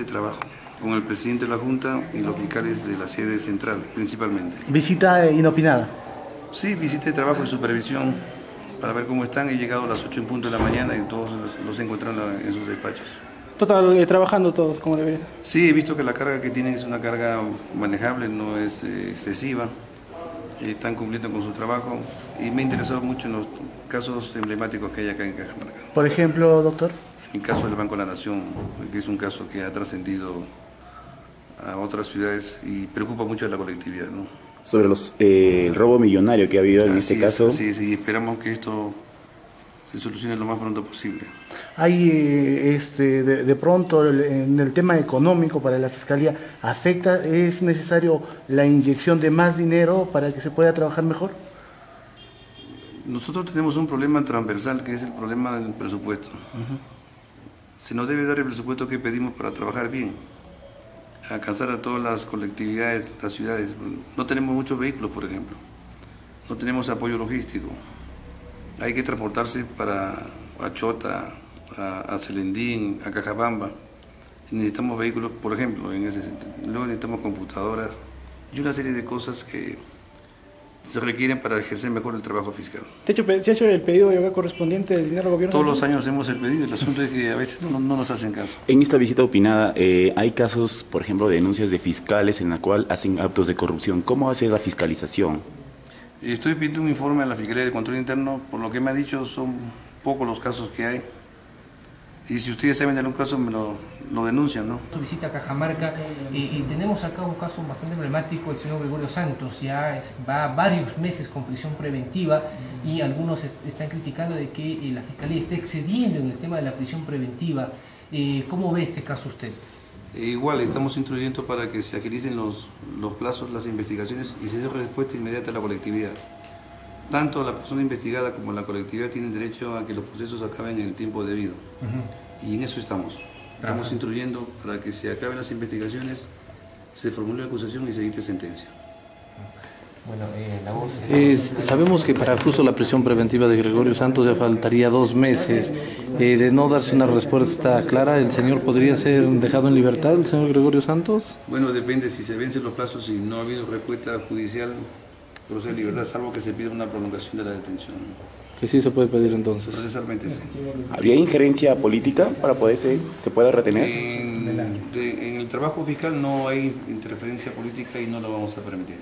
de trabajo con el presidente de la Junta y los fiscales de la sede central, principalmente. Visita inopinada. Sí, visité trabajo y supervisión para ver cómo están. He llegado a las 8 en punto de la mañana y todos los, los he encontrado en sus despachos. Total, eh, trabajando todos como debería. Sí, he visto que la carga que tienen es una carga manejable, no es eh, excesiva. Están cumpliendo con su trabajo y me ha interesado mucho en los casos emblemáticos que hay acá en Cajamarca. Por ejemplo, doctor. El caso del Banco de la Nación, que es un caso que ha trascendido a otras ciudades y preocupa mucho a la colectividad. ¿no? Sobre los, eh, el robo millonario que ha habido en Así este es, caso. Sí, sí, esperamos que esto se solucione lo más pronto posible. Hay, eh, este, de, de pronto, el- en el tema económico para la Fiscalía, ¿afecta, es necesario la inyección de más dinero para que se pueda trabajar mejor? Nosotros tenemos un problema transversal que es el problema del presupuesto. Se nos debe dar el presupuesto que pedimos para trabajar bien, alcanzar a todas las colectividades, las ciudades. No tenemos muchos vehículos, por ejemplo. No tenemos apoyo logístico. Hay que transportarse para Achota, a, a Celendín, a Cajabamba. Necesitamos vehículos, por ejemplo, en ese sentido. Luego necesitamos computadoras y una serie de cosas que se requieren para ejercer mejor el trabajo fiscal. ¿Se ha hecho, se ha hecho el pedido de correspondiente del dinero al gobierno? Todos los años hacemos el pedido, el asunto es que a veces no, no nos hacen caso. En esta visita opinada eh, hay casos, por ejemplo, de denuncias de fiscales en la cual hacen actos de corrupción. ¿Cómo hace la fiscalización? Estoy pidiendo un informe a la Fiscalía de Control Interno, por lo que me ha dicho son pocos los casos que hay. Y si ustedes saben de algún caso, me lo, lo denuncian, ¿no? su visita a Cajamarca eh, y tenemos acá un caso bastante emblemático, el señor Gregorio Santos ya es- va varios meses con prisión preventiva y algunos est- están criticando de que eh, la Fiscalía está excediendo en el tema de la prisión preventiva. Eh, ¿Cómo ve este caso usted? E igual estamos instruyendo para que se agilicen los, los plazos, las investigaciones y se dé respuesta inmediata a la colectividad. Tanto la persona investigada como la colectividad tienen derecho a que los procesos acaben en el tiempo debido. Y en eso estamos. Estamos Ajá. instruyendo para que se acaben las investigaciones, se formule acusación y se dicte sentencia. Bueno, eh, la voz... Es- sabemos que para justo la prisión preventiva de Gregorio Santos ya faltaría dos meses. Eh, de no darse una respuesta clara, ¿el señor podría ser dejado en libertad, el señor Gregorio Santos? Bueno, depende si se vencen los plazos y no ha habido respuesta judicial, procede libertad, salvo que se pida una prolongación de la detención. Que sí se puede pedir entonces. Procesalmente sí. ¿Habría injerencia política para poder se, se pueda retener? En, de- en el trabajo fiscal no hay interferencia política y no lo vamos a permitir.